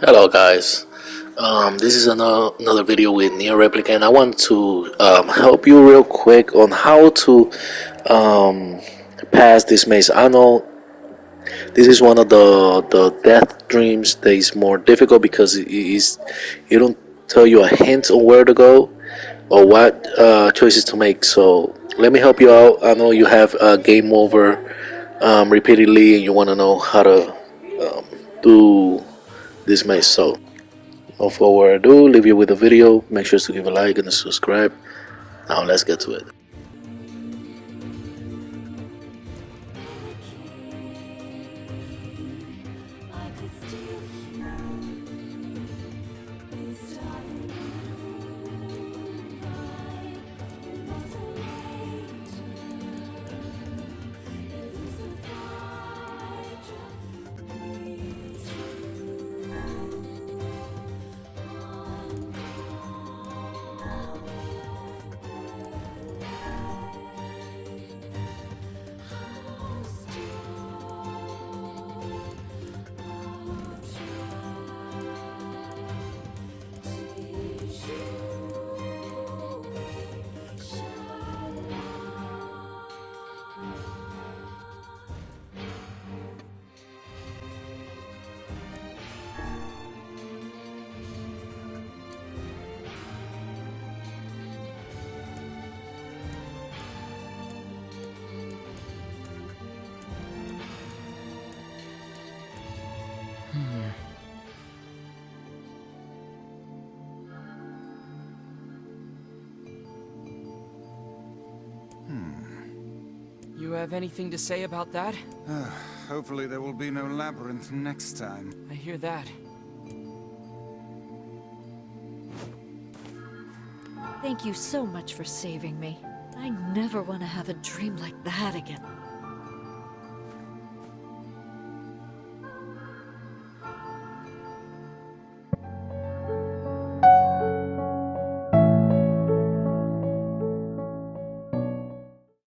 Hello guys, um, this is another, another video with Nier Replicant. I want to um, help you real quick on how to um, pass this maze. I know this is one of the the death dreams that is more difficult because it is you don't tell you a hint on where to go or what uh, choices to make. So let me help you out. I know you have uh, game over um, repeatedly and you want to know how to um, do this maze. So no further ado, leave you with the video. Make sure to give a like and subscribe. Now let's get to it. You have anything to say about that? Ah, hopefully there will be no labyrinth next time. I hear that. Thank you so much for saving me. I never want to have a dream like that again.